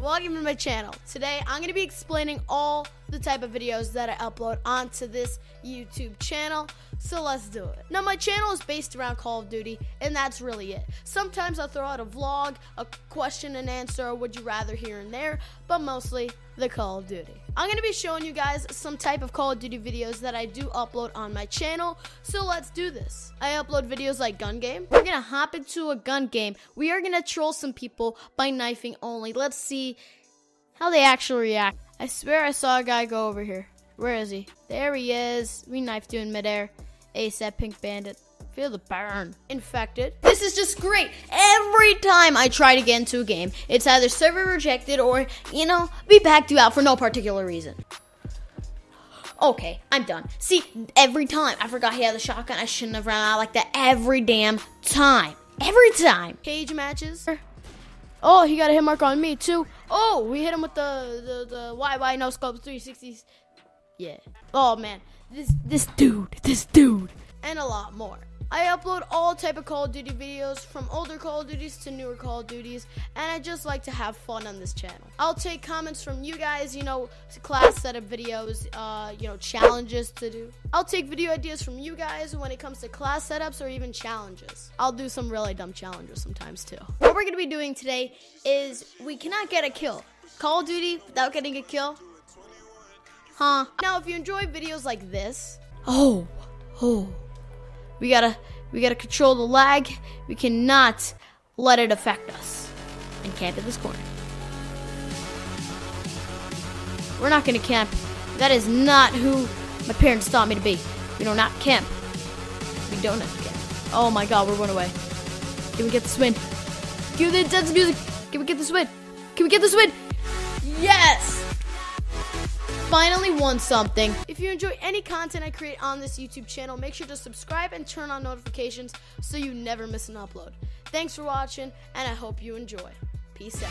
welcome to my channel. Today I'm going to be explaining all the type of videos that I upload onto this YouTube channel. So let's do it. Now my channel is based around Call of Duty and that's really it. Sometimes I'll throw out a vlog, a question and answer, or would you rather here and there, but mostly the Call of Duty. I'm to be showing you guys some type of Call of Duty videos that I do upload on my channel. So let's do this. I upload videos like gun game. We're to hop into a gun game. We are to troll some people by knifing only. Let's see how they actually react. I swear I saw a guy go over here. Where is he? There he is. We knifed you in midair. ASAP Pink Bandit. Feel the burn. Infected. This is just great. Every time I try to get into a game, it's either server rejected or, you know, we backed you out for no particular reason. Okay, I'm done. See, every time. I forgot he had the shotgun. I shouldn't have run out like that every damn time. Every time. Cage matches. Oh, he got a hit mark on me too. Oh, we hit him with the the, the YY no scope 360s. Yeah. Oh man, this this dude, this dude, and a lot more. I upload all type of Call of Duty videos, from older Call of Duties to newer Call of Duties, and I just like to have fun on this channel. I'll take comments from you guys, you know, class setup videos, uh, you know, challenges to do. I'll take video ideas from you guys when it comes to class setups or even challenges. I'll do some really dumb challenges sometimes too. What we're gonna be doing today is we cannot get a kill. Call of Duty without getting a kill. Huh. Now, if you enjoy videos like this, oh, oh. We gotta we gotta control the lag. We cannot let it affect us. And camp in this corner. We're not gonna camp. That is not who my parents taught me to be. We do not camp. We don't have to camp. Oh my god, we're one away. Can we get this win? Give the intense music. Can we get this win? Can we get this win? Yes! finally won something. If you enjoy any content I create on this YouTube channel, make sure to subscribe and turn on notifications so you never miss an upload. Thanks for watching, and I hope you enjoy. Peace out.